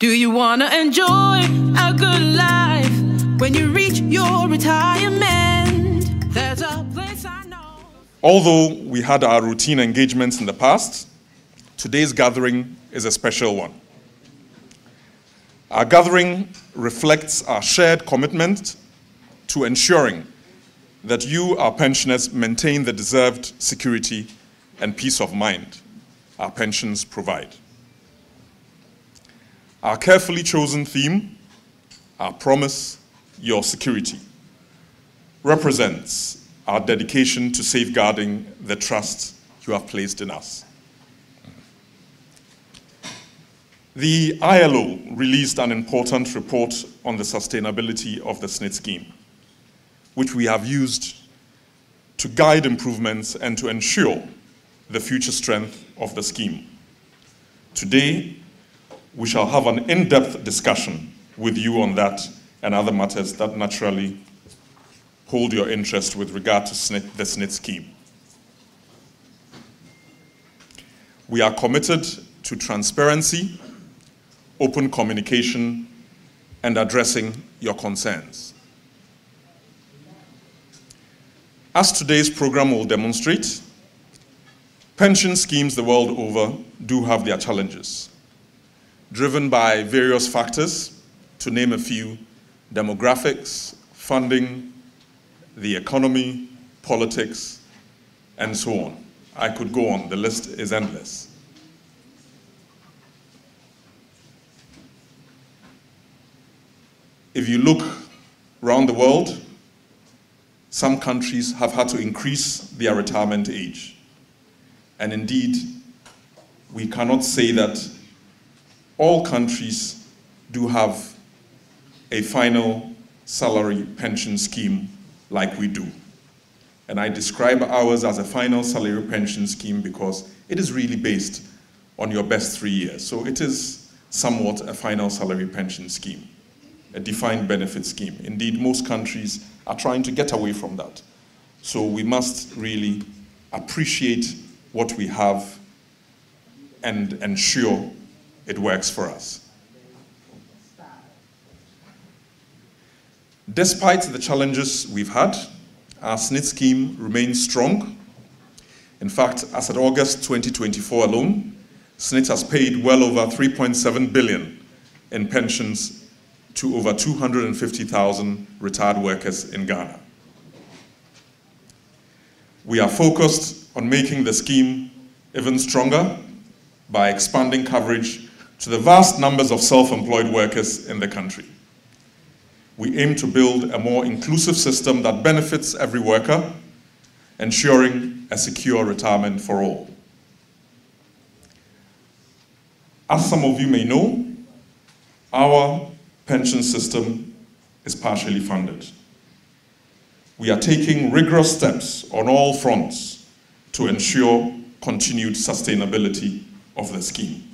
Do you want to enjoy a good life when you reach your retirement? There's a place I know. Although we had our routine engagements in the past, today's gathering is a special one. Our gathering reflects our shared commitment to ensuring that you, our pensioners, maintain the deserved security and peace of mind our pensions provide. Our carefully chosen theme, our promise, your security, represents our dedication to safeguarding the trust you have placed in us. The ILO released an important report on the sustainability of the SSNIT scheme, which we have used to guide improvements and to ensure the future strength of the scheme. Today, we shall have an in-depth discussion with you on that and other matters that naturally hold your interest with regard to SSNIT, the SSNIT scheme. We are committed to transparency, open communication, and addressing your concerns. As today's program will demonstrate, pension schemes the world over do have their challenges driven by various factors, to name a few demographics, funding, the economy, politics, and so on. I could go on, the list is endless. If you look around the world, some countries have had to increase their retirement age. And indeed, we cannot say that all countries do have a final salary pension scheme like we do. And I describe ours as a final salary pension scheme because it is really based on your best three years. So it is somewhat a final salary pension scheme, a defined benefit scheme. Indeed, most countries are trying to get away from that. So we must really appreciate what we have and ensure it works for us. Despite the challenges we've had, our SSNIT scheme remains strong. In fact, as of August 2024 alone, SSNIT has paid well over 3.7 billion in pensions to over 250,000 retired workers in Ghana. We are focused on making the scheme even stronger by expanding coverage to the vast numbers of self-employed workers in the country. We aim to build a more inclusive system that benefits every worker, ensuring a secure retirement for all. As some of you may know, our pension system is partially funded. We are taking rigorous steps on all fronts to ensure continued sustainability of the scheme.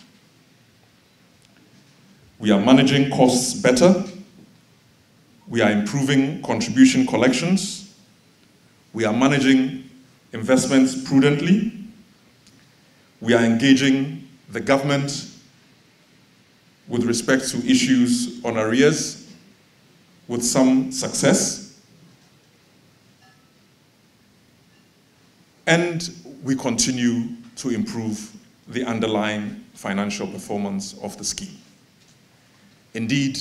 We are managing costs better. We are improving contribution collections. We are managing investments prudently. We are engaging the government with respect to issues on arrears with some success. And we continue to improve the underlying financial performance of the scheme. Indeed,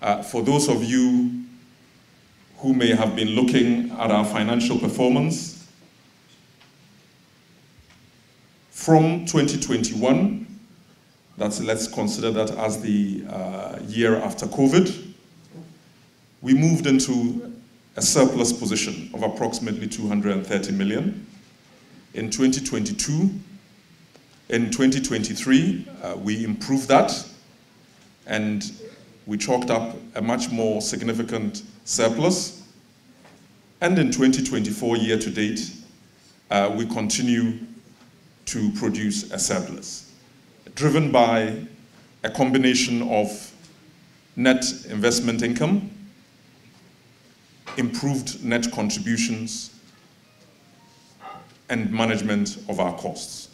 uh, for those of you who may have been looking at our financial performance, from 2021, that's, let's consider that as the uh, year after COVID, we moved into a surplus position of approximately 230 million. In 2022, in 2023, uh, we improved that and we chalked up a much more significant surplus. And in 2024 year to date, uh, we continue to produce a surplus, driven by a combination of net investment income, improved net contributions, and management of our costs.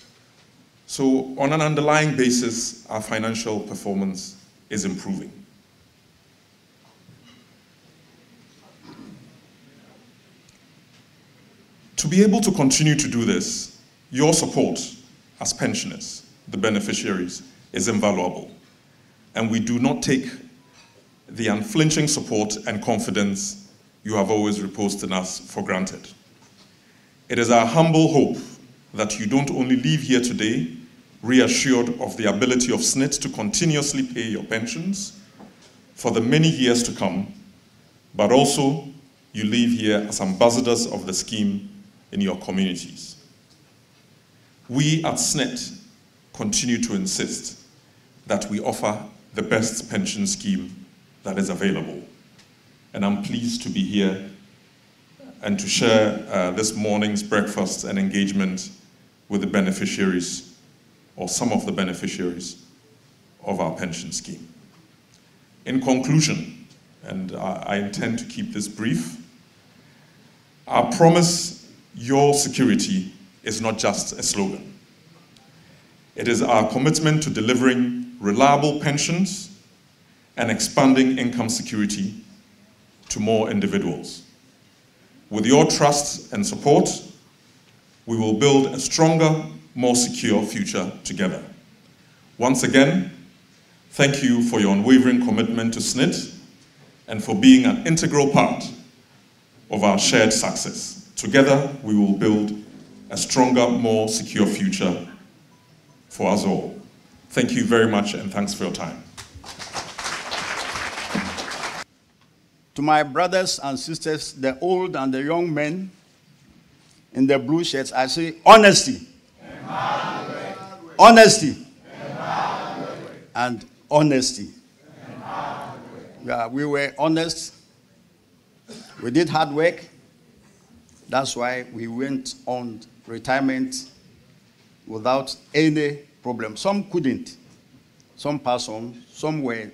So on an underlying basis, our financial performance is improving. To be able to continue to do this, your support as pensioners, the beneficiaries, is invaluable. And we do not take the unflinching support and confidence you have always reposed in us for granted. It is our humble hope that you don't only leave here today reassured of the ability of SSNIT to continuously pay your pensions for the many years to come, but also you leave here as ambassadors of the scheme in your communities. We at SSNIT continue to insist that we offer the best pension scheme that is available. And I'm pleased to be here and to share uh, this morning's breakfast and engagement with the beneficiaries or some of the beneficiaries of our pension scheme. In conclusion, and I, I intend to keep this brief, our promise, your security, is not just a slogan. It is our commitment to delivering reliable pensions and expanding income security to more individuals. With your trust and support, we will build a stronger, more secure future together. Once again, thank you for your unwavering commitment to SSNIT and for being an integral part of our shared success. Together, we will build a stronger, more secure future for us all. Thank you very much and thanks for your time. To my brothers and sisters, the old and the young men in the blue shirts, I say honesty. Honesty. And honesty. Yeah, we were honest. We did hard work. That's why we went on retirement without any problem. Some couldn't. Some passed on. Some were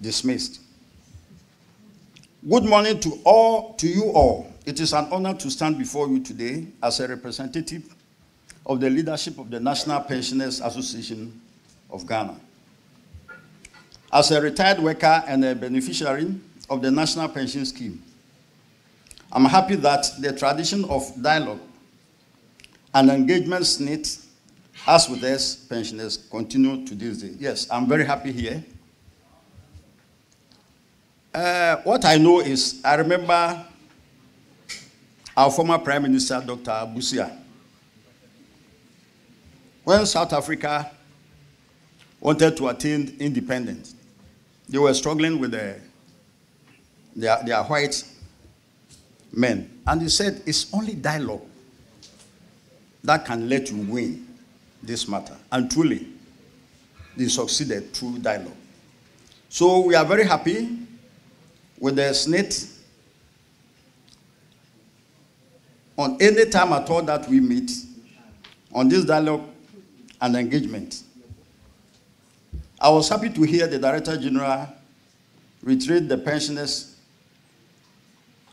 dismissed. Good morning to all, to you all. It is an honor to stand before you today as a representative of the leadership of the National Pensioners Association of Ghana. As a retired worker and a beneficiary of the National Pension Scheme, I'm happy that the tradition of dialogue and engagement SSNIT as with us pensioners continue to this day. Yes, I'm very happy here uh, what I know is, I remember our former Prime Minister, Dr. Busia. When South Africa wanted to attain independence, they were struggling with the, their, their white men. And he said, it's only dialogue that can let you win this matter. And truly, they succeeded through dialogue. So we are very happy with the SSNIT on any time at all that we meet on this dialogue and engagement. I was happy to hear the Director General reiterate the pensioners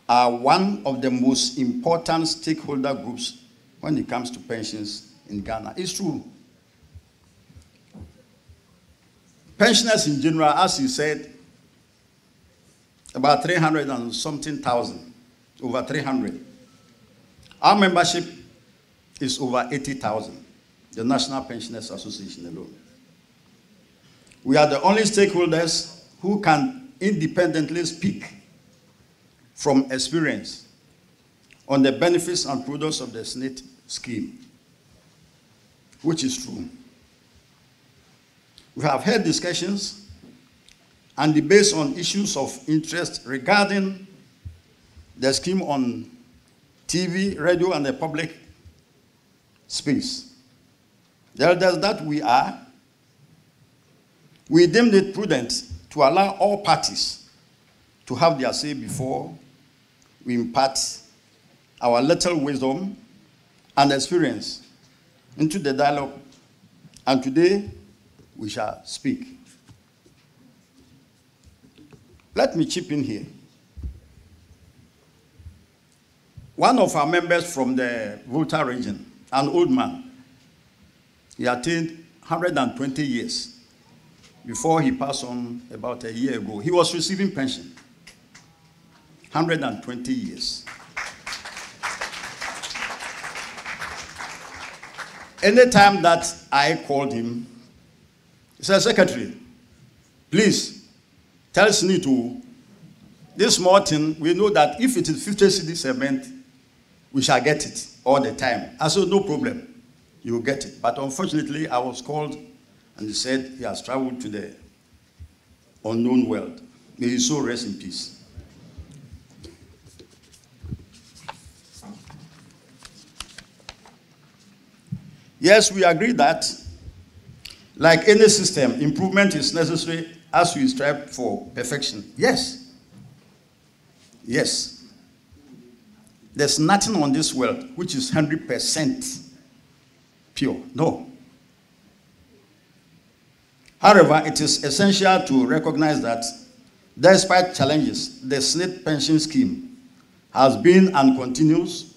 are one of the most important stakeholder groups when it comes to pensions in Ghana. It's true. Pensioners in general, as you said, about 300 and something thousand, over 300. Our membership is over 80,000, the National Pensioners Association alone. We are the only stakeholders who can independently speak from experience on the benefits and products of the SSNIT scheme, which is true. We have had discussions and debates on issues of interest regarding the scheme on TV, radio, and the public space. The elders that we are, we deemed it prudent to allow all parties to have their say before we impart our little wisdom and experience into the dialogue. And today, we shall speak. Let me chip in here. One of our members from the Volta region, an old man, he attained 120 years before he passed on about a year ago, he was receiving pension. 120 years. Anytime that I called him, he said, Secretary, please tell SSNIT to this thing, we know that if it is 50 cedi cement, we shall get it all the time. I said, no problem, you get it. But unfortunately, I was called and he said he has traveled to the unknown world. May his soul rest in peace. Yes, we agree that, like any system, improvement is necessary as we strive for perfection. Yes. Yes. There's nothing on this world which is 100% pure. No. However, it is essential to recognize that despite challenges, the SSNIT pension scheme has been and continues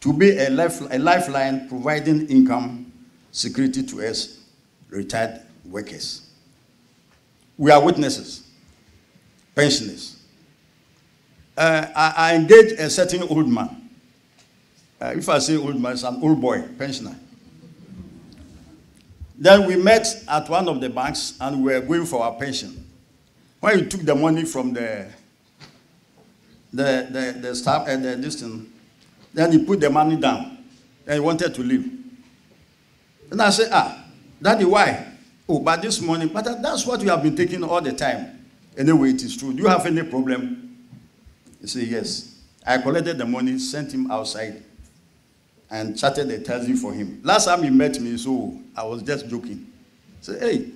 to be a, life, a lifeline providing income security to us retired workers. We are witnesses, pensioners. Uh, I, I a certain old man. Uh, if I say old man, it's an old boy, pensioner. Then we met at one of the banks and we were going for our pension. When he took the money from the the the, the staff and the distance, then he put the money down and he wanted to leave. And I said, Ah, Daddy, why? Oh, but this morning, but that's what you have been taking all the time. Anyway, it is true. Do you have any problem? He said, Yes. I collected the money, sent him outside, and chartered a taxi for him. Last time he met me, so I was just joking. Say, hey,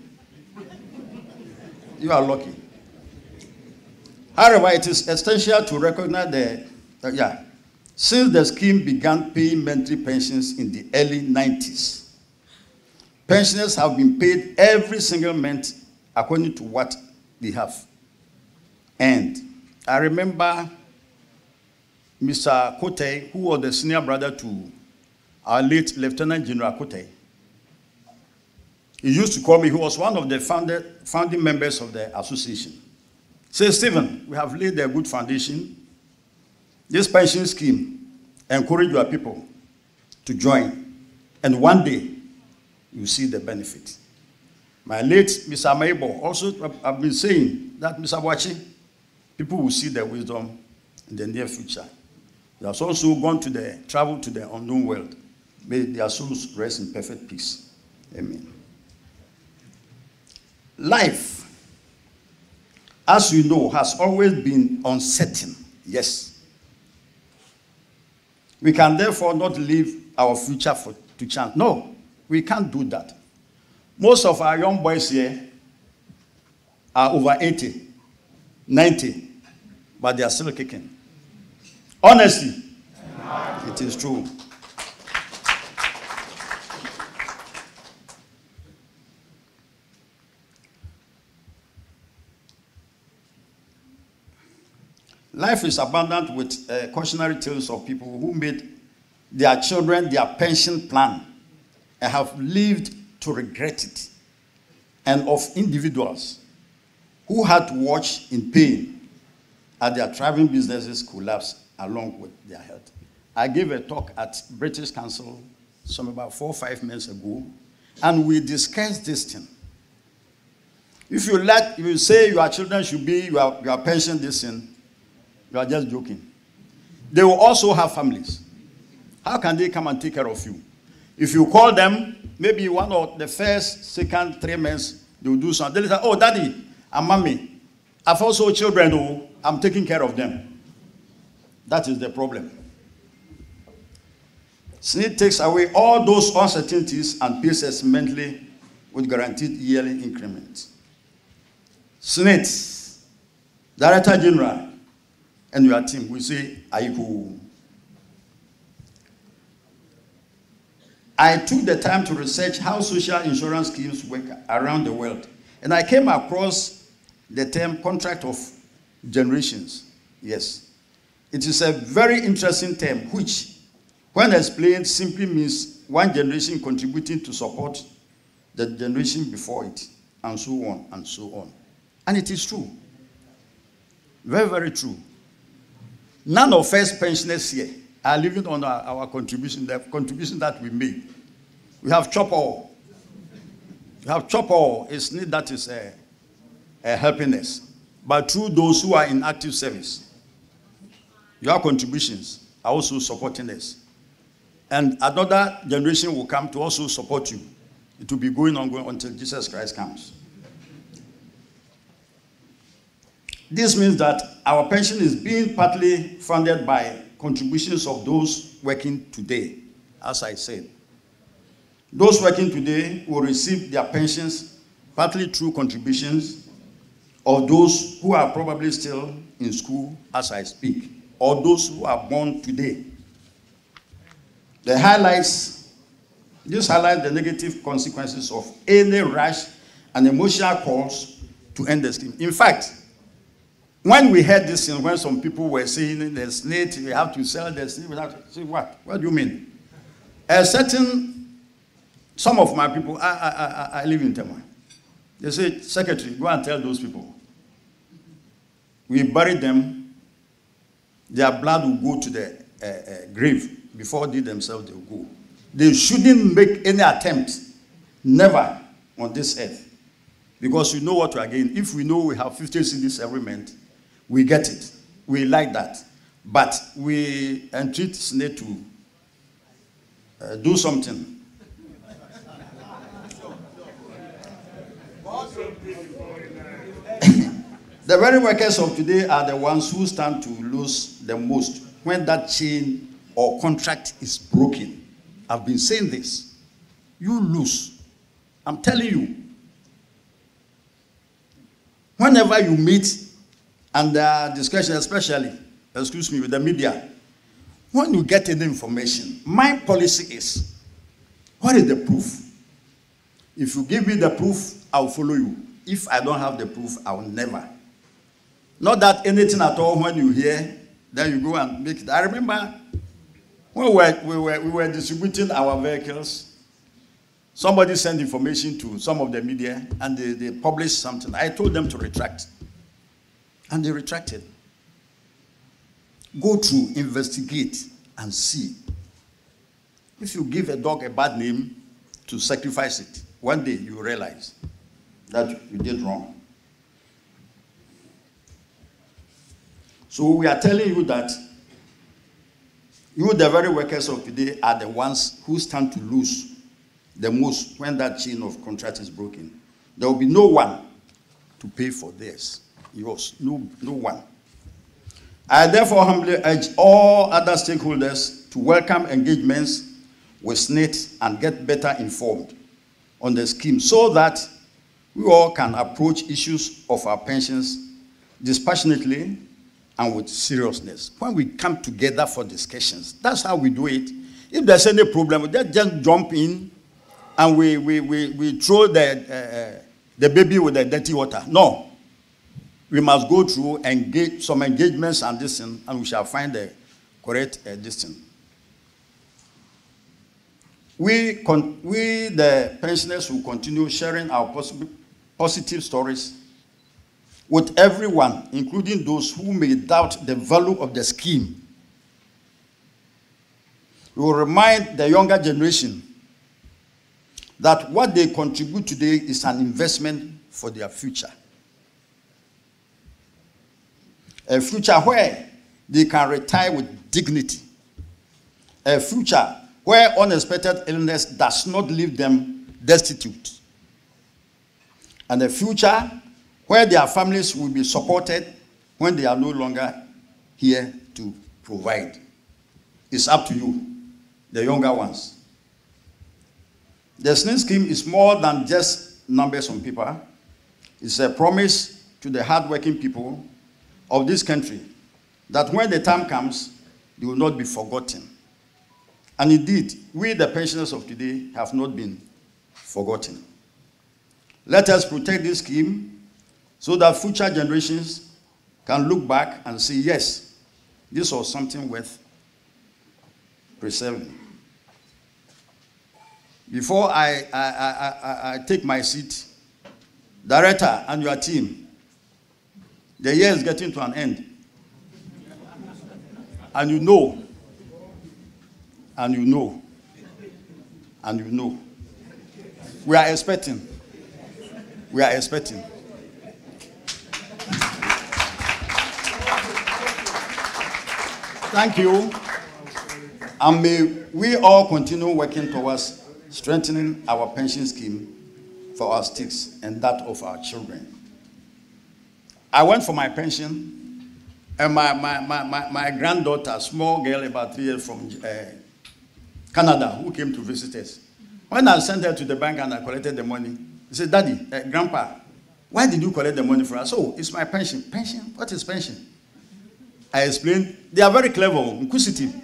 you are lucky. However, it is essential to recognize the, uh, yeah, since the scheme began paying monthly pensions in the early 90s, pensioners have been paid every single month according to what they have. And I remember Mr. Kotei, who was the senior brother to our late Lieutenant General Kotei. He used to call me, he was one of the founded, founding members of the association. Say, Stephen, we have laid a good foundation. This pension scheme encourage your people to join. And one day, you see the benefit. My late Mr. Maibo also have been saying that, Mr. Wachi, people will see the wisdom in the near future. He has also gone to the travel to the unknown world. May their souls rest in perfect peace. Amen. Life, as you know, has always been uncertain. Yes. We can therefore not leave our future for, to chance. No, we can't do that. Most of our young boys here are over 80, 90, but they are still kicking. Honestly, it is true. Life is abundant with uh, cautionary tales of people who made their children their pension plan and have lived to regret it, and of individuals who had to watch in pain as their thriving businesses collapse along with their health. I gave a talk at British Council some about four or five months ago, and we discussed this thing. If you let, if you say your children should be your, your pension this thing, you are just joking. They will also have families. How can they come and take care of you? If you call them, maybe one of the first, second, three months, they will do something. They'll say, Oh, daddy and mommy, I've also children who I'm taking care of them. That is the problem. SSNIT takes away all those uncertainties and pays us mentally with guaranteed yearly increments. SSNIT, Director General, and your team will say, I Aiku. I took the time to research how social insurance schemes work around the world, and I came across the term contract of generations. Yes. It is a very interesting term, which, when explained, simply means one generation contributing to support the generation before it. and so on and so on. And it is true. Very, very true. None of us pensioners here are living on our, our contribution, the contribution that we made. We have chop all. We have chop all. It's need that is a, a helping us. But through those who are in active service, your contributions are also supporting us. And another generation will come to also support you. It will be going on going until Jesus Christ comes. This means that our pension is being partly funded by contributions of those working today, as I said. Those working today will receive their pensions partly through contributions of those who are probably still in school as I speak, or those who are born today. The highlights, this highlights the negative consequences of any rash and emotional calls to end the scheme. In fact, when we heard this thing, when some people were saying the snake, we have to sell the snake, we have to say what? What do you mean? A certain, some of my people, I, I, I, I live in Tema. They say, Secretary, go and tell those people. We bury them, their blood will go to the uh, uh, grave before they themselves they will go. They shouldn't make any attempt, never on this earth. Because we know what we are getting. If we know we have 50 cedis every month, we get it. We like that. But we entreat Snake to uh, do something. the very workers of today are the ones who stand to lose the most when that chain or contract is broken. I've been saying this. You lose. I'm telling you. Whenever you meet and uh, discussion, especially, excuse me, with the media, when you get any information, my policy is, what is the proof? If you give me the proof, I'll follow you. If I don't have the proof, I'll never. Not that anything at all when you hear, then you go and make it. I remember when we were, we were, we were distributing our vehicles, somebody sent information to some of the media and they, they published something. I told them to retract. And they retracted. Go through, investigate, and see. If you give a dog a bad name to sacrifice it, one day you realize that you did wrong. So we are telling you that you, the very workers of today, are the ones who stand to lose the most when that chain of contract is broken. There will be no one to pay for this yours, no, no one. I therefore humbly urge all other stakeholders to welcome engagements with SSNIT and get better informed on the scheme so that we all can approach issues of our pensions dispassionately and with seriousness. When we come together for discussions, that's how we do it. If there's any problem, we just jump in and we, we, we, we throw the, uh, the baby with the dirty water. No we must go through some engagements and this thing, and we shall find the correct uh, this thing. We, con- we, the pensioners, will continue sharing our possible, positive stories with everyone, including those who may doubt the value of the scheme. We will remind the younger generation that what they contribute today is an investment for their future a future where they can retire with dignity, a future where unexpected illness does not leave them destitute, and a future where their families will be supported when they are no longer here to provide. It's up to you, the younger ones. The SSNIT scheme is more than just numbers on paper. It's a promise to the hardworking people of this country that when the time comes, they will not be forgotten. And indeed, we, the pensioners of today, have not been forgotten. Let us protect this scheme so that future generations can look back and say, yes, this was something worth preserving. Before I, I, I, I, take my seat, Director and your team, the year is getting to an end. And you know, and you know, and you know. We are expecting. We are expecting. Thank you. And may we all continue working towards strengthening our pension scheme for our sticks and that of our children. I went for my pension, and my, my, my, my, my granddaughter, small girl about three years from uh, Canada, who came to visit us. When I sent her to the bank and I collected the money, he said, Daddy, uh, Grandpa, why did you collect the money for us? Oh, it's my pension. Pension? What is pension? I explained. They are very clever, inquisitive.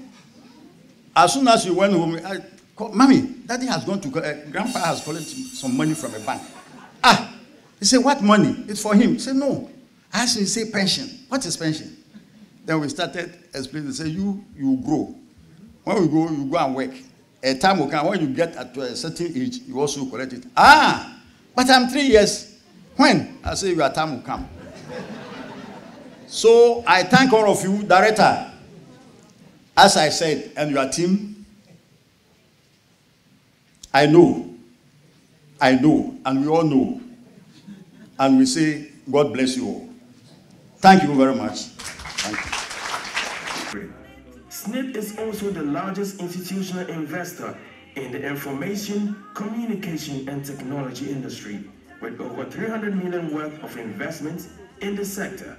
As soon as you went home, I called, Mommy, Daddy has gone to, uh, Grandpa has collected some money from a bank. Ah, he said, What money? It's for him. He said, No. I him, he Pension. What is pension? Then we started explaining. He said, You, you grow. When we go, you go and work. A time will come when you get to a certain age, you also collect it. Ah, but I'm three years. When? I say, Your time will come. so I thank all of you, director. As I said, and your team, I know, I know, and we all know. And we say, God bless you all. Thank you very much. SSNIT is also the largest institutional investor in the information, communication, and technology industry, with over 300 million worth of investments in the sector.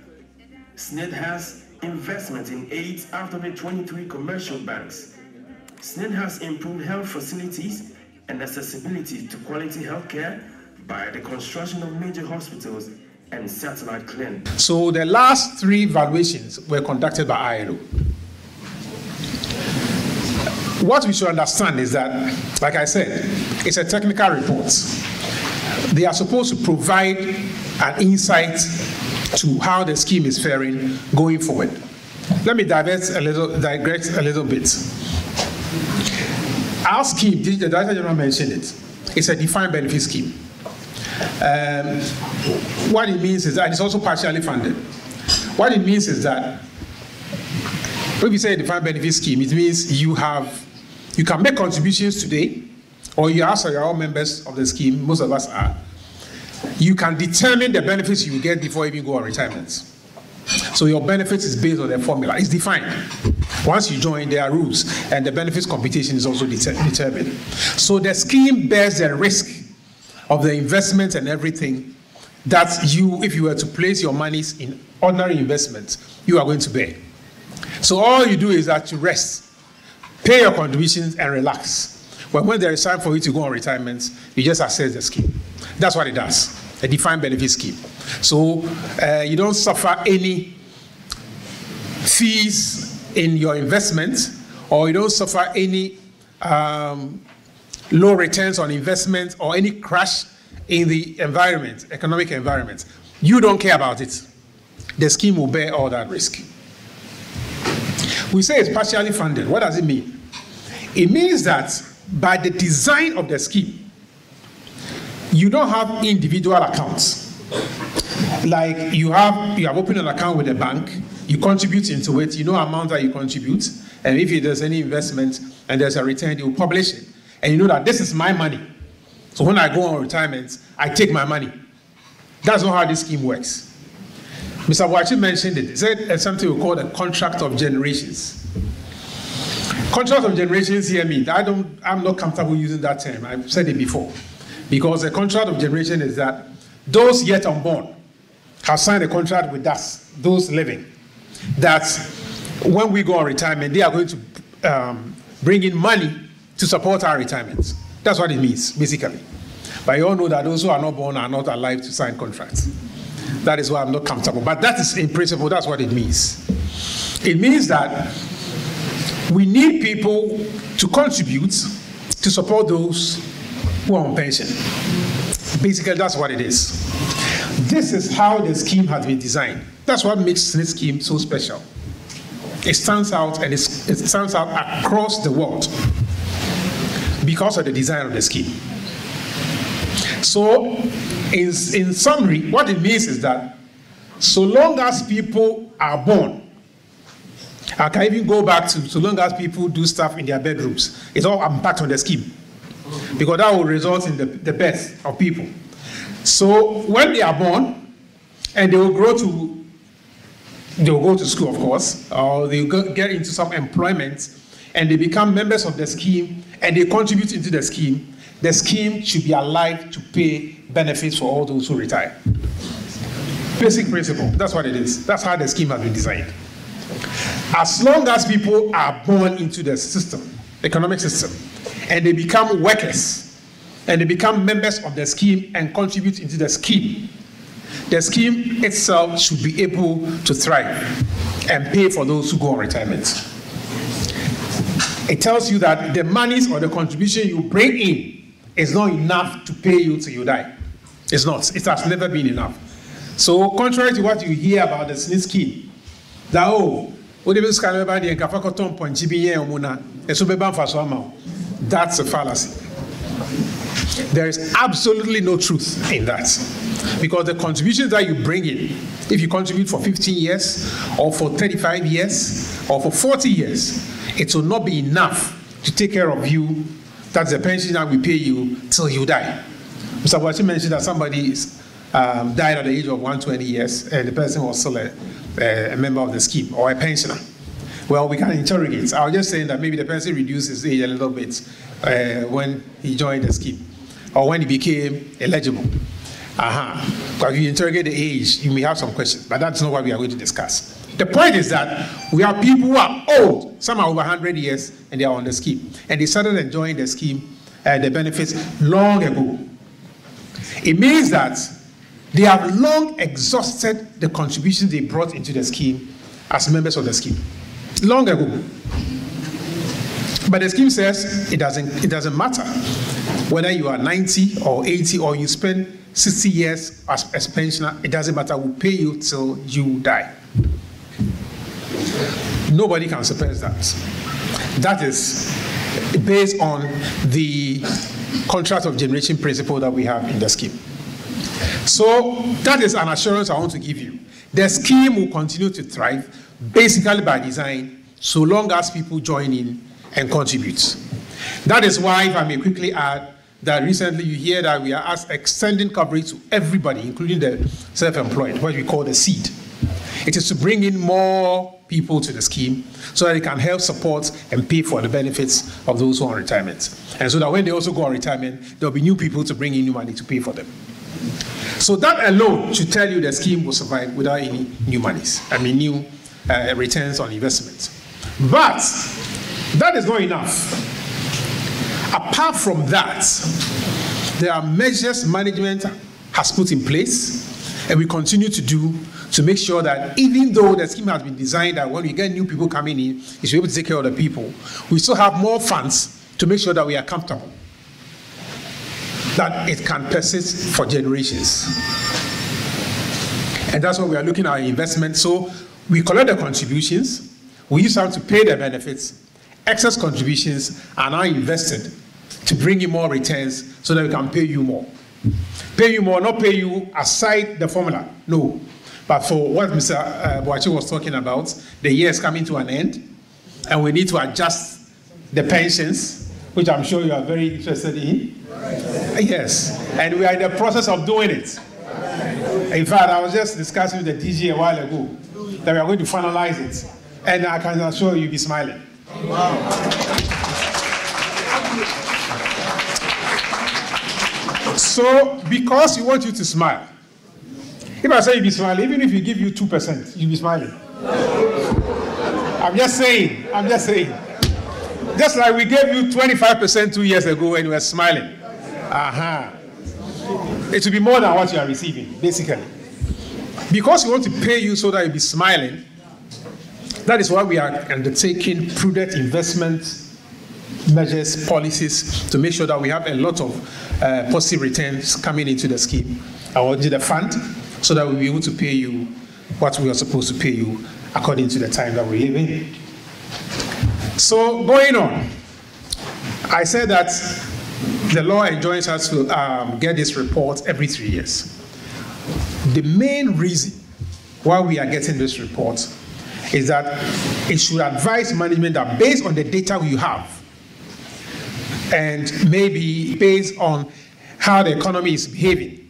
SSNIT has investments in 8 out of the 23 commercial banks. SSNIT has improved health facilities and accessibility to quality healthcare by the construction of major hospitals and satellite clinics. So the last three valuations were conducted by ILO. What we should understand is that, like I said, it's a technical report. They are supposed to provide an insight to how the scheme is faring going forward. Let me divert a little, digress a little bit. Our scheme, the Director General mentioned it, it's a defined benefit scheme. Um, what it means is that it's also partially funded. What it means is that if you say a defined benefit scheme, it means you have you can make contributions today, or you are your own members of the scheme, most of us are. You can determine the benefits you get before you even go on retirement. So your benefits is based on the formula. It's defined. Once you join, there are rules, and the benefits computation is also determined. So the scheme bears the risk of the investment and everything that you, if you were to place your monies in ordinary investments, you are going to bear. So all you do is that you rest, pay your contributions, and relax. But when there is time for you to go on retirement, you just assess the scheme. That's what it does, a defined benefit scheme. So uh, you don't suffer any fees in your investment, or you don't suffer any um, low returns on investment or any crash in the environment, economic environment. You don't care about it. The scheme will bear all that risk. We say it's partially funded. What does it mean? It means that by the design of the scheme, you don't have individual accounts. Like you have, you have opened an account with a bank, you contribute into it, you know amount that you contribute, and if there's any investment and there's a return, you publish it and you know that this is my money. So when I go on retirement, I take my money. That's not how this scheme works. Mr. Wachi mentioned it. He said something we call the contract of generations. Contract of generations here means I don't I'm not comfortable using that term. I've said it before. Because the contract of generation is that those yet unborn have signed a contract with us, those living, that when we go on retirement, they are going to um, bring in money to support our retirement. That's what it means, basically. But you all know that those who are not born are not alive to sign contracts. That is why I'm not comfortable. But that is, in principle, that's what it means. It means that we need people to contribute to support those who are on pension. Basically, that's what it is. This is how the scheme has been designed. That's what makes this scheme so special. It stands out and it stands out across the world because of the design of the scheme. So In, in summary, what it means is that so long as people are born, I can even go back to so long as people do stuff in their bedrooms, it's all impact on the scheme. Because that will result in the, the birth of people. So when they are born, and they will grow to, they will go to school, of course, or they will get into some employment, and they become members of the scheme, and they contribute into the scheme, the scheme should be alive to pay benefits for all those who retire. Basic principle. That's what it is. That's how the scheme has been designed. As long as people are born into the system, economic system, and they become workers, and they become members of the scheme and contribute into the scheme, the scheme itself should be able to thrive and pay for those who go on retirement. It tells you that the monies or the contribution you bring in is not enough to pay you till you die. It's not. It has never been enough. So, contrary to what you hear about the Smith scheme, that oh, that's a fallacy. There is absolutely no truth in that. Because the contributions that you bring in, if you contribute for 15 years, or for 35 years, or for 40 years, it will not be enough to take care of you. That's the pension that we pay you till you die. Mr. Wachi mentioned that somebody um, died at the age of 120 years, and the person was still a, a, member of the scheme or a pensioner. Well, we can interrogate. I was just saying that maybe the person reduced his age a little bit uh, when he joined the scheme or when he became eligible. Uh-huh. But if you interrogate the age, you may have some questions, but that's not what we are going to discuss. The point is that we have people who are old, some are over 100 years, and they are on the scheme. And they started enjoying the scheme and the benefits long ago. It means that they have long exhausted the contributions they brought into the scheme as members of the scheme. Long ago. But the scheme says it doesn't, it doesn't matter whether you are 90 or 80 or you spend 60 years as, as pensioner, it doesn't matter. We'll pay you till you die. Nobody can suppress that. That is based on the contract of generation principle that we have in the scheme. So that is an assurance I want to give you. The scheme will continue to thrive basically by design so long as people join in and contribute. That is why, if I may quickly add, that recently you hear that we are extending coverage to everybody, including the self-employed, what we call the seed. It is to bring in more people to the scheme so that it can help support and pay for the benefits of those who are on retirement. And so that when they also go on retirement, there'll be new people to bring in new money to pay for them. So that alone should tell you the scheme will survive without any new monies, I mean new uh, returns on investment. But that is not enough. Apart from that, there are measures management has put in place and we continue to do to make sure that even though the scheme has been designed that when we get new people coming in, it's able to take care of the people, we still have more funds to make sure that we are comfortable, that it can persist for generations. And that's why we are looking at investment. So we collect the contributions, we use them to pay the benefits, excess contributions are now invested to bring you more returns so that we can pay you more. Pay you more, not pay you aside the formula. No, but for what Mr. Uh, Boachi was talking about, the year is coming to an end, and we need to adjust the pensions, which I'm sure you are very interested in. Yes, and we are in the process of doing it. In fact, I was just discussing with the DG a while ago that we are going to finalize it, and I can assure you, you'll be smiling. Wow. So, because we want you to smile, if I say you'll be smiling, even if you give you 2%, you'll be smiling. I'm just saying, I'm just saying. Just like we gave you 25% two years ago and you were smiling. Uh-huh. It will be more than what you are receiving, basically. Because we want to pay you so that you'll be smiling, that is why we are undertaking prudent investment measures, policies to make sure that we have a lot of uh, positive returns coming into the scheme. I want you the fund so that we'll be able to pay you what we are supposed to pay you according to the time that we live in. So, going on, I said that the law enjoins us to um, get this report every three years. The main reason why we are getting this report is that it should advise management that based on the data you have, and maybe based on how the economy is behaving.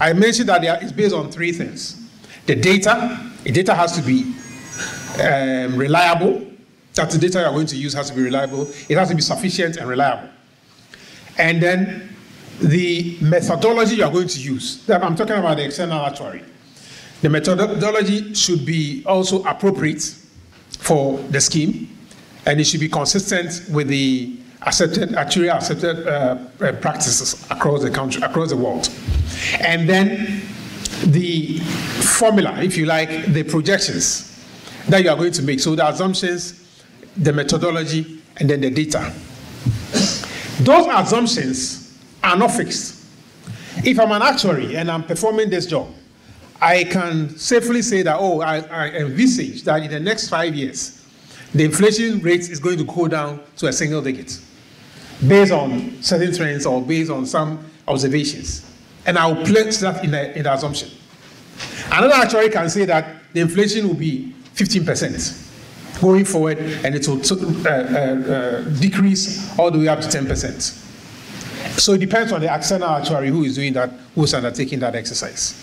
I mentioned that it's based on three things. The data, the data has to be um, reliable. That the data you are going to use has to be reliable. It has to be sufficient and reliable. And then the methodology you are going to use. I'm talking about the external actuary. The methodology should be also appropriate for the scheme, and it should be consistent with the accepted, actually accepted uh, uh, practices across the country, across the world. And then the formula, if you like, the projections that you are going to make. So the assumptions, the methodology, and then the data. Those assumptions are not fixed. If I'm an actuary and I'm performing this job, I can safely say that, oh, I, I envisage that in the next five years, the inflation rate is going to go down to a single digit based on certain trends or based on some observations. And I will place that in, in the assumption. Another actuary can say that the inflation will be 15% going forward and it will uh, uh, uh, decrease all the way up to 10%. So it depends on the external actuary who is doing that, who is undertaking that exercise.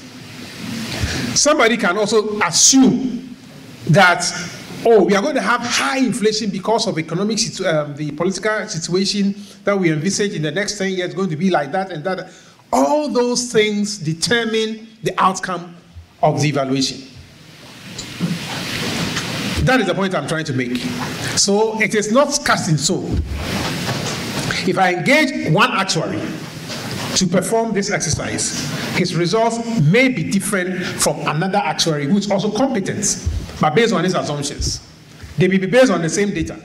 Somebody can also assume that oh, we are going to have high inflation because of economic, situ- um, the political situation that we envisage in the next 10 years going to be like that and that. All those things determine the outcome of the evaluation. That is the point I'm trying to make. So it is not cast in stone. If I engage one actuary to perform this exercise, his results may be different from another actuary who is also competent but based on these assumptions. They will be based on the same data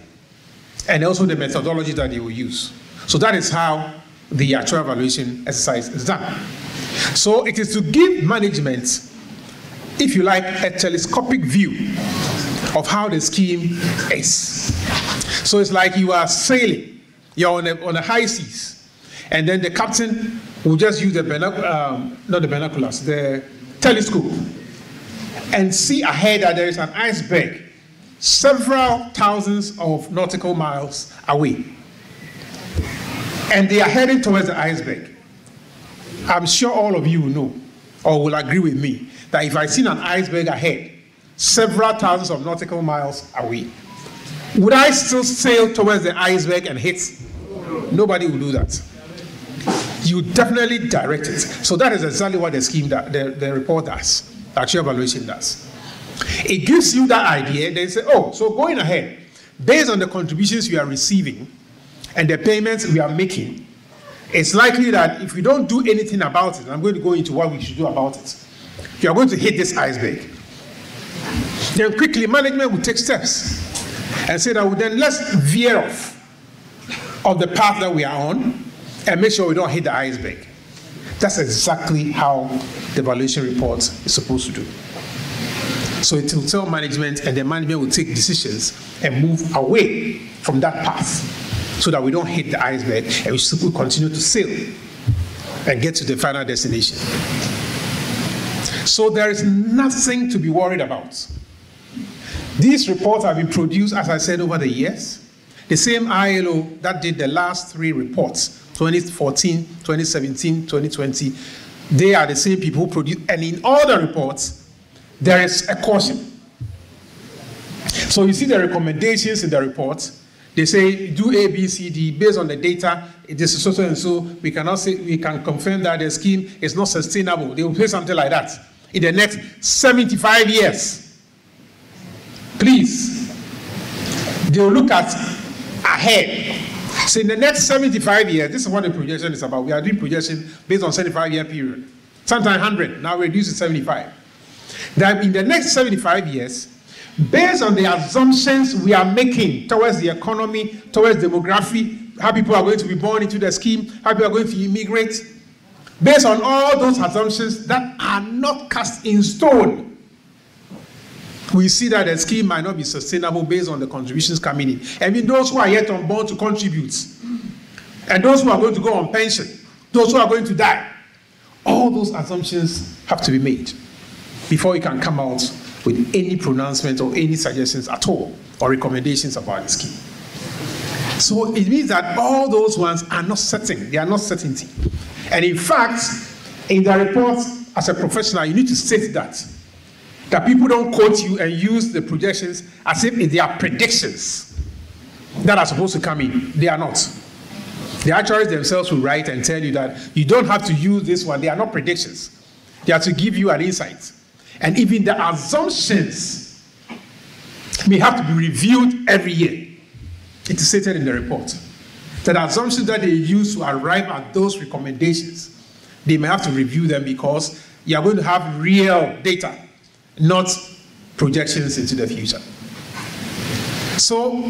and also the methodology that they will use. So that is how the actuarial valuation exercise is done. So it is to give management, if you like, a telescopic view of how the scheme is. So it's like you are sailing, you're on a, on the high seas, and then the captain will just use the binoc- um, not the binoculars, the telescope and see ahead that there is an iceberg several thousands of nautical miles away. And they are heading towards the iceberg. I'm sure all of you know or will agree with me that if I see an iceberg ahead, several thousands of nautical miles away, would I still sail towards the iceberg and hit? Nobody will do that. You definitely direct it. So that is exactly what the scheme that the, the report does actuarial valuation does. It gives you that idea, they say, oh, so going ahead, based on the contributions we are receiving and the payments we are making, it's likely that if we don't do anything about it, I'm going to go into what we should do about it. You are going to hit this iceberg. Then quickly, management will take steps and say that well, then let's veer off of the path that we are on and make sure we don't hit the iceberg. That's exactly how the evaluation report is supposed to do. So it will tell management, and the management will take decisions and move away from that path so that we don't hit the iceberg and we still continue to sail and get to the final destination. So there is nothing to be worried about. These reports have been produced, as I said, over the years. The same ILO that did the last three reports 2014, 2017, 2020, they are the same people who produce, and in all the reports, there is a caution. So you see the recommendations in the report. They say do A, B, C, D based on the data. This is so, so and so. We cannot say we can confirm that the scheme is not sustainable. They will say something like that in the next 75 years. Please, they will look at ahead so in the next 75 years, this is what the projection is about. We are doing projection based on 75 year period. Sometimes 100, now we reduce to 75. That in the next 75 years, based on the assumptions we are making towards the economy, towards demography, how people are going to be born into the scheme, how people are going to immigrate, based on all those assumptions that are not cast in stone, we see that the scheme might not be sustainable based on the contributions coming in. I mean, those who are yet unborn to contribute. and those who are going to go on pension, those who are going to die. All those assumptions have to be made before you can come out with any pronouncement or any suggestions at all or recommendations about the scheme. So it means that all those ones are not certain, they are not certainty. And in fact, in the report, as a professional, you need to state that. That people don't quote you and use the projections as if they are predictions that are supposed to come in. They are not. The actuaries themselves will write and tell you that you don't have to use this one, they are not predictions. They are to give you an insight. And even the assumptions may have to be reviewed every year. It is stated in the report that the assumptions that they use to arrive at those recommendations, they may have to review them because you are going to have real data, not projections into the future. So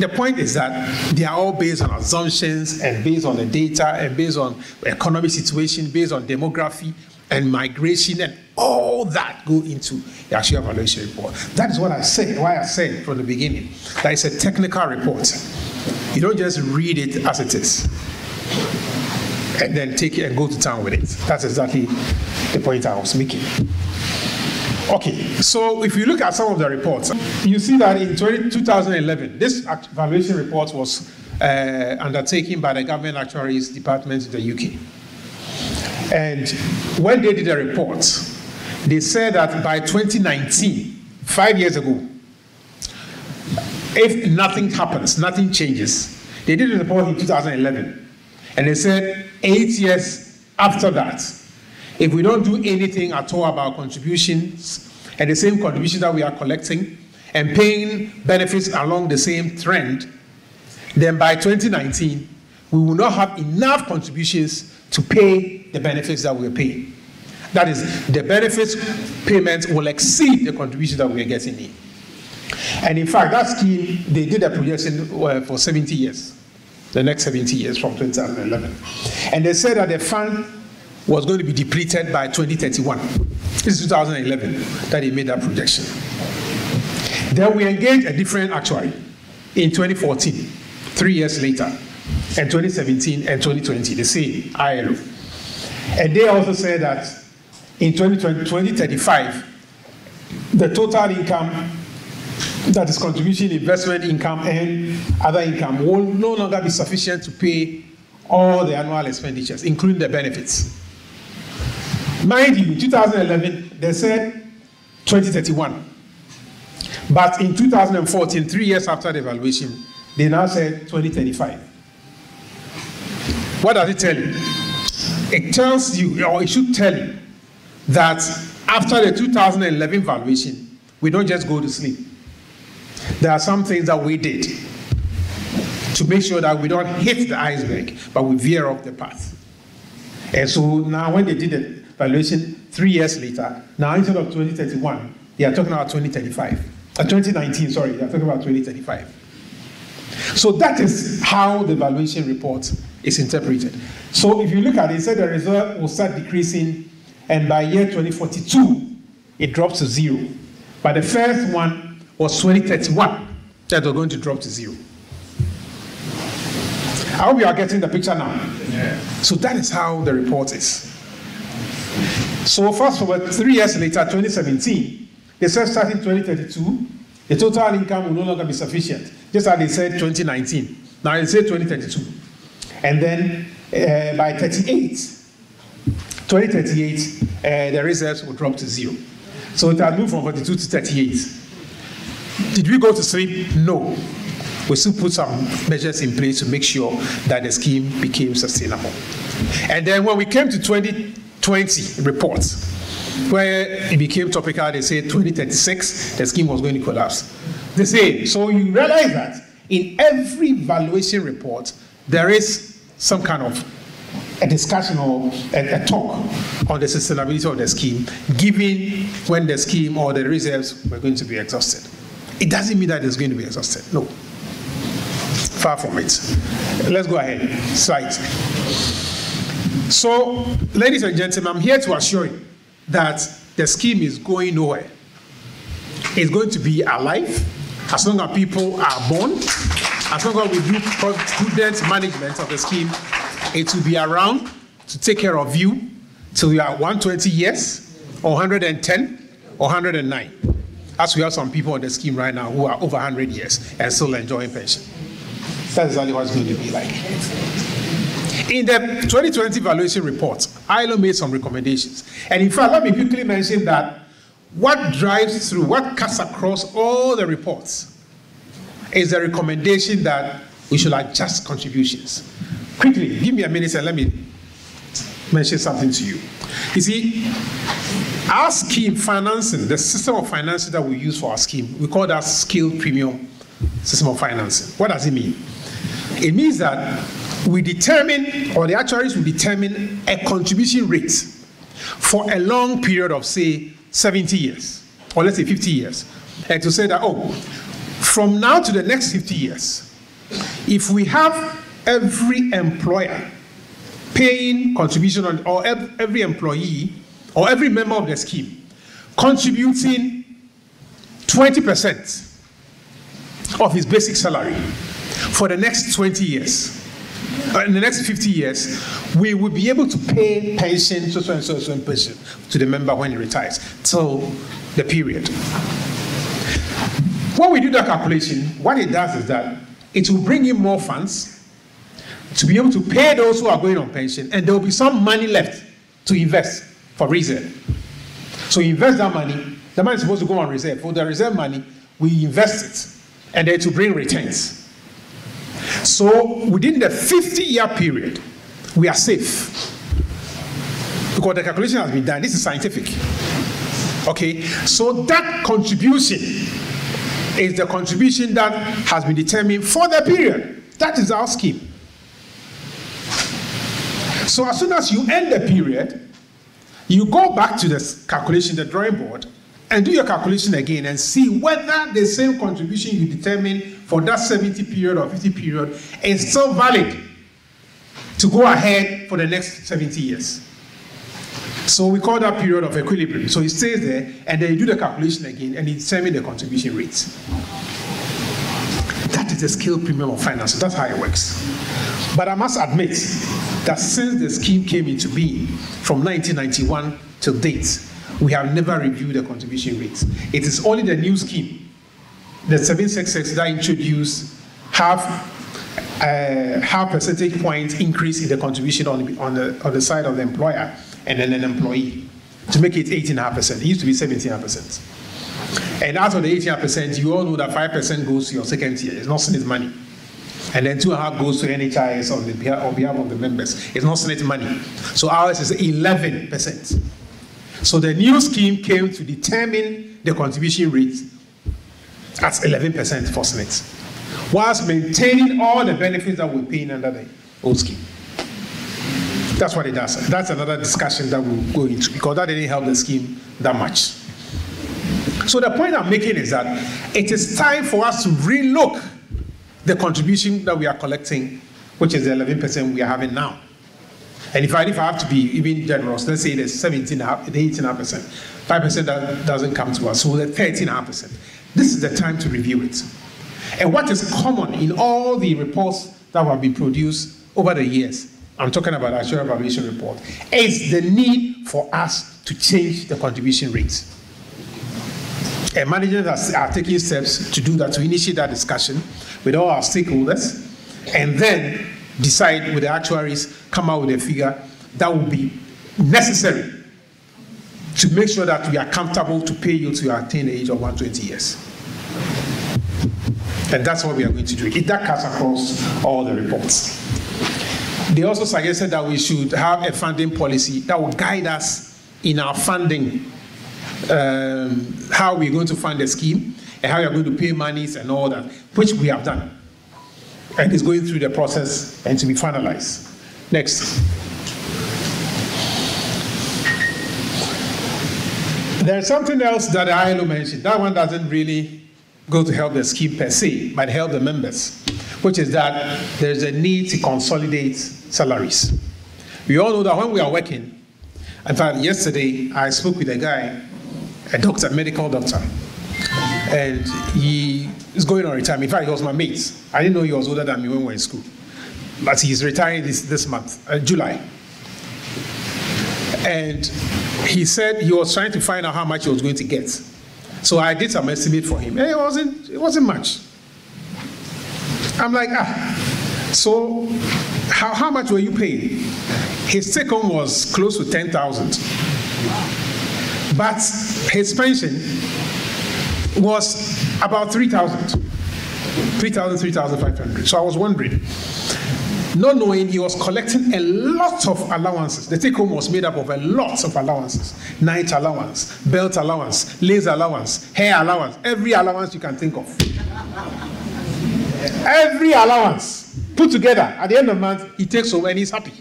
the point is that they are all based on assumptions and based on the data and based on economic situation, based on demography and migration and all that go into the actuarial valuation report. That is what I said, why I said from the beginning that it's a technical report. You don't just read it as it is and then take it and go to town with it. That's exactly the point I was making. Okay, so if you look at some of the reports, you see that in 20, 2011, this valuation report was uh, undertaken by the Government Actuaries Department in the UK. And when they did the report, they said that by 2019, five years ago, if nothing happens, nothing changes, they did a report in 2011, and they said eight years after that, if we don't do anything at all about contributions and the same contributions that we are collecting and paying benefits along the same trend, then by 2019, we will not have enough contributions to pay the benefits that we're paying. That is, the benefits payments will exceed the contributions that we're getting in. And in fact, that scheme, they did a projection uh, for 70 years, the next 70 years from 2011. And they said that the fund was going to be depleted by 2031. This is 2011 that they made that projection. Then we engaged a different actuary in 2014, three years later, and 2017 and 2020, the same ILO. And they also said that in 2020, 2035, the total income that is contribution, investment income, and other income will no longer be sufficient to pay all the annual expenditures, including the benefits. Mind you, in 2011, they said 2031. But in 2014, three years after the evaluation, they now said 2035. What does it tell you? It tells you, or it should tell you, that after the 2011 valuation, we don't just go to sleep. There are some things that we did to make sure that we don't hit the iceberg, but we veer off the path. And so now, when they did the valuation three years later, now instead of 2031, they are talking about 2035. Uh, 2019, sorry, they are talking about 2035. So that is how the valuation report is interpreted. So if you look at it, it said the reserve will start decreasing, and by year 2042, it drops to zero. But the first one was 2031 that we're going to drop to zero. I hope you are getting the picture now. Yeah. So that is how the report is. So fast forward three years later, 2017, they said starting 2032, the total income will no longer be sufficient, just as they said 2019. Now they say 2032. And then uh, by 38, 2038, uh, the reserves will drop to zero. So it has moved from 42 to 38. Did we go to sleep? No. We still put some measures in place to make sure that the scheme became sustainable. And then when we came to 2020 reports, where it became topical, they said 2036, the scheme was going to collapse. They say, So you realize that in every valuation report, there is some kind of a discussion or a, a, talk on the sustainability of the scheme, given when the scheme or the reserves were going to be exhausted. It doesn't mean that it's going to be exhausted. No. Far from it. Let's go ahead. Slide. So, ladies and gentlemen, I'm here to assure you that the scheme is going nowhere. It's going to be alive as long as people are born as long as we do prudent management of the scheme, it will be around to take care of you till you are 120 years, or 110, or 109. As we have some people on the scheme right now who are over 100 years and still enjoying pension. That's exactly what it's going to be like. In the 2020 evaluation report, ILO made some recommendations. And in fact, let me quickly mention that what drives through, what cuts across all the reports is the recommendation that we should adjust contributions. Quickly, give me a minute and let me mention something to you. You see, our scheme financing, the system of financing that we use for our scheme, we call that scale premium system of financing. What does it mean? It means that we determine, or the actuaries will determine a contribution rate for a long period of, say, 70 years, or let's say 50 years. And to say that, oh, from now to the next 50 years, if we have every employer paying contribution on, or every employee or every member of the scheme contributing 20% of his basic salary for the next 20 years, Uh, in the next 50 years, we will be able to pay pension, so, so and so, so and pension to the member when he retires till the period. When we do that calculation, what it does is that it will bring in more funds to be able to pay those who are going on pension, and there will be some money left to invest for reserve. So invest that money, the money is supposed to go on reserve. For the reserve money, we invest it, and then to bring returns. So within the 50 year period, we are safe. Because the calculation has been done. This is scientific. Okay? So that contribution is the contribution that has been determined for the period. That is our scheme. So as soon as you end the period, you go back to the calculation, the drawing board, and do your calculation again and see whether the same contribution you determined for that 70 period or 50 period is still valid to go ahead for the next 70 years. So we call that period of equilibrium. So it stays there, and then you do the calculation again, and you determine the contribution rates. That is the scale premium of finance. That's how it works. But I must admit that since the scheme came into being from 1991 till date, we have never reviewed the contribution rates. It is only the new scheme, the 766, that introduced half uh, half percentage point increase in the contribution on the, on the on the side of the employer and then an employee to make it 18.5%. It used to be 17.5%. And out of the 18.5%, you all know that 5% goes to your second tier. It's not SSNIT money. And then 2.5 goes to NHIS on, the on behalf of the members. It's not SSNIT money. So ours is 11%. So the new scheme came to determine the contribution rate at 11% for SSNIT, whilst maintaining all the benefits that we're paying under the old scheme. That's what it does. That's another discussion that we'll go into because that didn't help the scheme that much. So the point I'm making is that it is time for us to relook the contribution that we are collecting, which is the 11% we are having now. And if I, if I have to be even generous, let's say there's 17, the 18%, 5% that doesn't come to us, so the 13%. This is the time to review it. And what is common in all the reports that have been produced over the years, I'm talking about the actuarial valuation report, is the need for us to change the contribution rates. And managers are, are taking steps to do that, to initiate that discussion with all our stakeholders, and then decide with the actuaries, come out with a figure that will be necessary to make sure that we are comfortable to pay you to attain the age of 120 years. And that's what we are going to do. It that cuts across all the reports. They also suggested that we should have a funding policy that will guide us in our funding, um, how we're going to fund the scheme, and how we're going to pay monies and all that, which we have done. And it's going through the process and to be finalized. Next. There's something else that ILO mentioned. That one doesn't really go to help the scheme per se, but help the members, which is that there's a need to consolidate salaries. We all know that when we are working, in fact, yesterday I spoke with a guy, a doctor, medical doctor, and he is going on retirement. In fact, he was my mate. I didn't know he was older than me when we were in school. But he's retiring this, this month, uh, July. And he said he was trying to find out how much he was going to get. So I did some estimate for him. And it wasn't, it wasn't much. I'm like, ah. So how, how much were you paid? His take home was close to 10,000. But his pension was about 3,000. 3,000, 3,500. So I was wondering, not knowing he was collecting a lot of allowances. The take home was made up of a lot of allowances night allowance, belt allowance, lace allowance, hair allowance, every allowance you can think of. every allowance put together at the end of the month, he takes over and he's happy.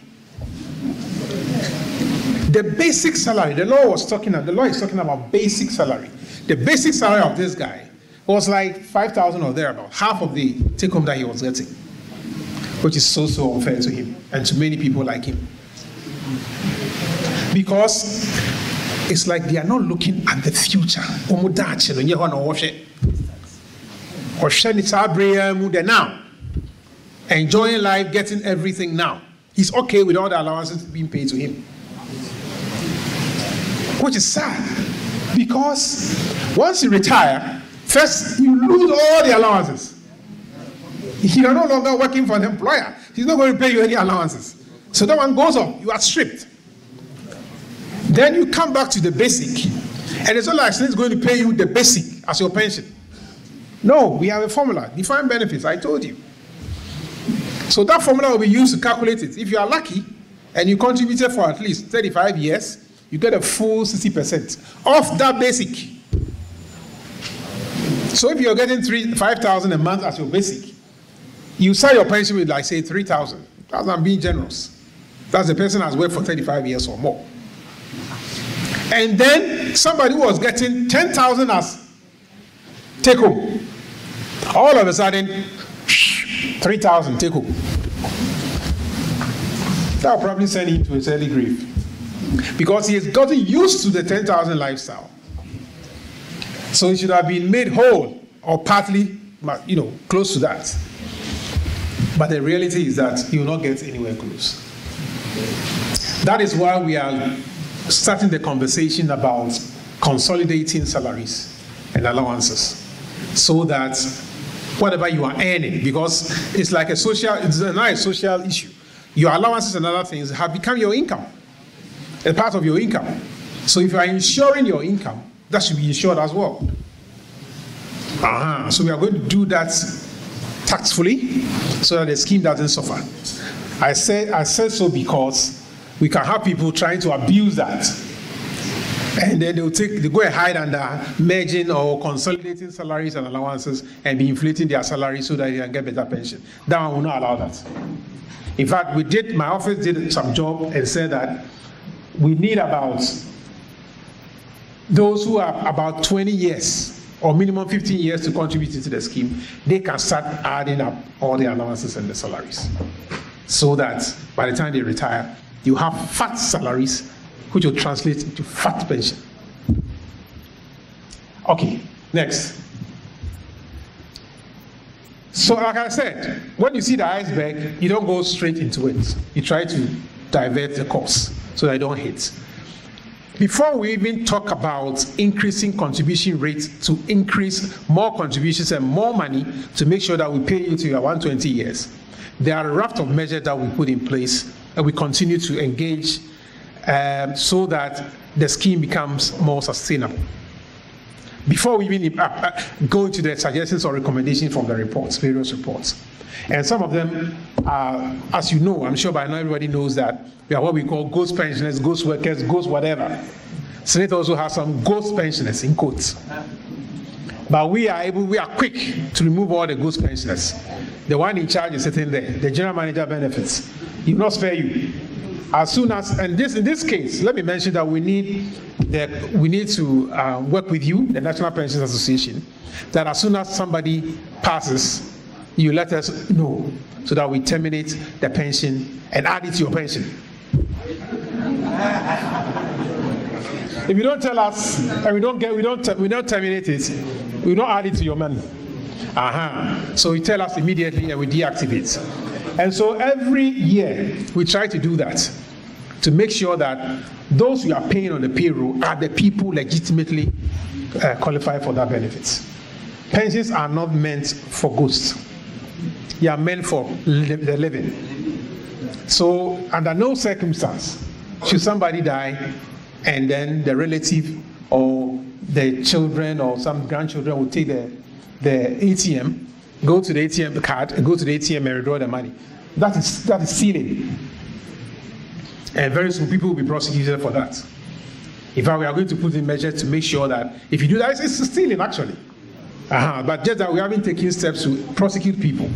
The basic salary, the law was talking about, the law is talking about basic salary. The basic salary of this guy was like 5,000 or thereabout, half of the take home that he was getting, which is so, so unfair to him and to many people like him. Because it's like they are not looking at the future. now. Enjoying life, getting everything now. He's okay with all the allowances being paid to him. Which is sad. Because once you retire, first you lose all the allowances. You are no longer working for an employer. He's not going to pay you any allowances. So that one goes off. You are stripped. Then you come back to the basic. And it's not like it's going to pay you the basic as your pension. No, we have a formula. Defined benefits, I told you. So that formula will be used to calculate it. If you are lucky and you contributed for at least 35 years, you get a full 60% of that basic. So if you're getting three, 5,000 a month as your basic, you start your pension with like say 3,000. That's I'm being generous. That's the person has worked for 35 years or more. And then somebody who was getting 10,000 as take home, all of a sudden, 3,000 take home. That will probably send him to his early grave because he has gotten used to the 10,000 lifestyle. So he should have been made whole or partly, you know, close to that. But the reality is that he will not get anywhere close. That is why we are starting the conversation about consolidating salaries and allowances so that whatever you are earning, because it's like a social, it's not a social issue. Your allowances and other things have become your income, a part of your income. So if you are insuring your income, that should be insured as well. Uh-huh. So we are going to do that tactfully so that the scheme doesn't suffer. I say I said so because we can have people trying to abuse that. And then they'll take they go and hide under merging or consolidating salaries and allowances and be inflating their salaries so that they can get better pension. That one will not allow that. In fact, we did my office did some job and said that we need about those who are about 20 years or minimum 15 years to contribute into the scheme, they can start adding up all the allowances and the salaries. So that by the time they retire, you have fat salaries, which will translate into fat pension. Okay, next. So, like I said, when you see the iceberg, you don't go straight into it. You try to divert the course so you don't hit. Before we even talk about increasing contribution rates to increase more contributions and more money to make sure that we pay you your 120 years, there are a raft of measures that we put in place and we continue to engage um, so that the scheme becomes more sustainable. Before we even uh, uh, go into the suggestions or recommendations from the reports, various reports, and some of them are, as you know, I'm sure by now everybody knows that we are what we call ghost pensioners, ghost workers, ghost whatever. SSNIT also has some ghost pensioners in quotes. But we are able, we are quick to remove all the ghost pensioners. The one in charge is sitting there, the general manager benefits. He will not spare you. As soon as, and this in this case, let me mention that we need that we need to uh, work with you, the National Pensions Association, that as soon as somebody passes, you let us know so that we terminate the pension and add it to your pension. if you don't tell us and we don't get we don't we don't terminate it, we don't add it to your money. Uh-huh. So you tell us immediately and we deactivate. And so every year we try to do that to make sure that those who are paying on the payroll are the people legitimately uh, qualified for that benefits. Pensions are not meant for ghosts. They are meant for li- the living. So under no circumstance should somebody die and then the relative or the children or some grandchildren will take the, the ATM, go to the ATM card, go to the ATM and withdraw the money. That is, that is stealing. And very soon people will be prosecuted for that. In fact, we are going to put in measures to make sure that if you do that, it's stealing actually. Uh-huh. But just that we haven't taken steps to prosecute people.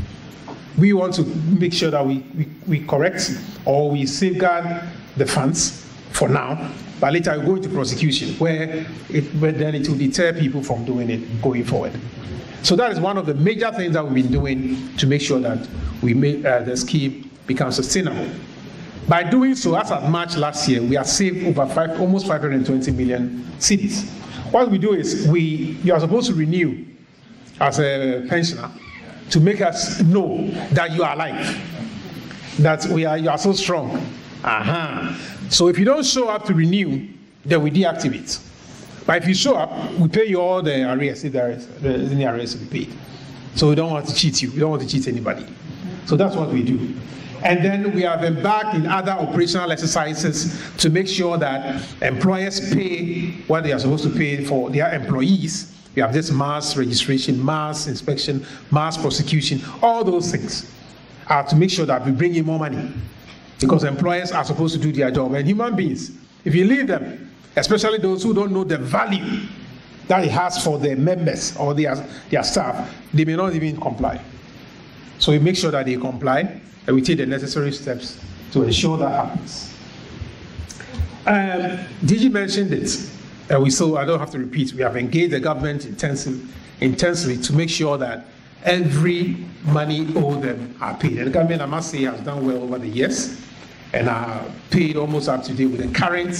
We want to make sure that we, we, we correct or we safeguard the funds for now, but later we go into prosecution where, it, where then it will deter people from doing it going forward. So that is one of the major things that we've been doing to make sure that we make uh, the scheme become sustainable. By doing so, as of March last year, we have saved over five, almost 520 million cedis. What we do is we you are supposed to renew as a pensioner to make us know that you are alive, that we are you are so strong. Uh-huh. So if you don't show up to renew, then we deactivate. But if you show up, we pay you all the arrears if there is uh, any arrears to be paid. So we don't want to cheat you. We don't want to cheat anybody. So that's what we do. And then we have embarked in other operational exercises to make sure that employers pay what they are supposed to pay for their employees. We have this mass registration, mass inspection, mass prosecution, all those things are to make sure that we bring in more money. Because employers are supposed to do their job. And human beings, if you leave them, especially those who don't know the value that it has for their members or their, their staff, they may not even comply. So we make sure that they comply and we take the necessary steps to ensure that happens. Um, DG mentioned it, and we so I don't have to repeat. We have engaged the government intensively, intensely to make sure that every money owed them are paid. And the government, I must say, has done well over the years and are paid almost up to date with the current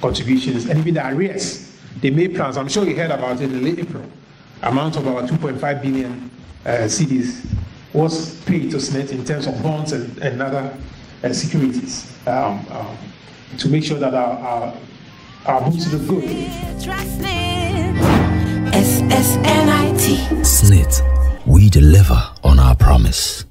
contributions and even the arrears. They made plans. I'm sure you heard about it in late April. Amount of about 2.5 billion uh, cedis was paid to SSNIT in terms of bonds and, and other uh, securities um, um, to make sure that our, our, our books look good. S-S-N-I-T. SSNIT, we deliver on our promise.